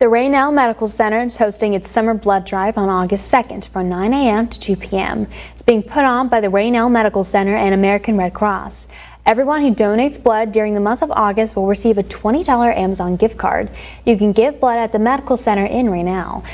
The Rainelle Medical Center is hosting its summer blood drive on August 2nd from 9 a.m. to 2 p.m. It's being put on by the Rainelle Medical Center and American Red Cross. Everyone who donates blood during the month of August will receive a $20 Amazon gift card. You can give blood at the medical center in Rainelle.